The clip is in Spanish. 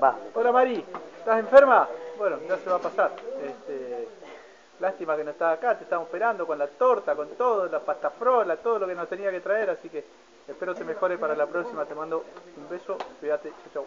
Va. Hola Mari, ¿estás enferma? Bueno, ya se va a pasar. Este, lástima que no estás acá, te estamos esperando con la torta, con todo, la pasta frola, todo lo que nos tenía que traer, así que espero te mejore para la próxima. Te mando un beso, cuídate, chau chau.